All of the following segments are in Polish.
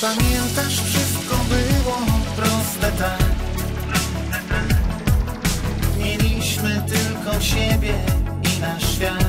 Pamiętasz, wszystko było proste tak. Mieliśmy tylko siebie i nasz świat.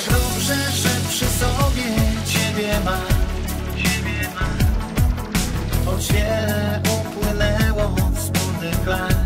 Jak dobrze, że przy sobie Ciebie mam Choć wiele upłynęło wspólnych lat